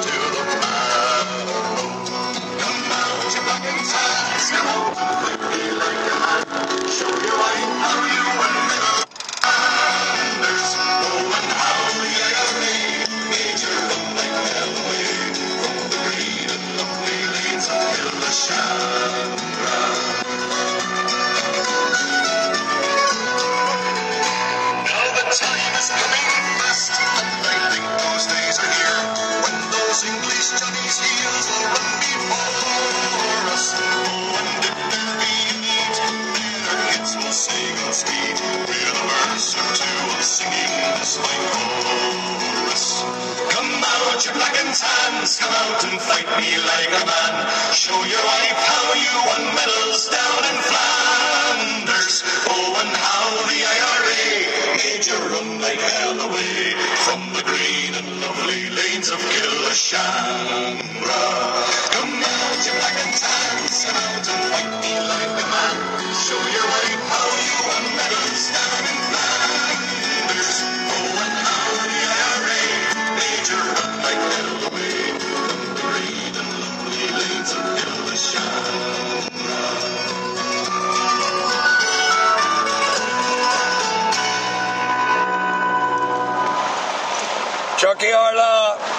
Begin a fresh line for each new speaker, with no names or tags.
to the swing chorus. Come out, you black and tans, come out and fight me like a man. Show your wife how you won medals down in Flanders. Oh, and how the IRA made you run like hell away from the green and lovely lanes of Killeshandra. Come out, you and tans, come out and fight me like a man. Tiocfaidh
ár lá.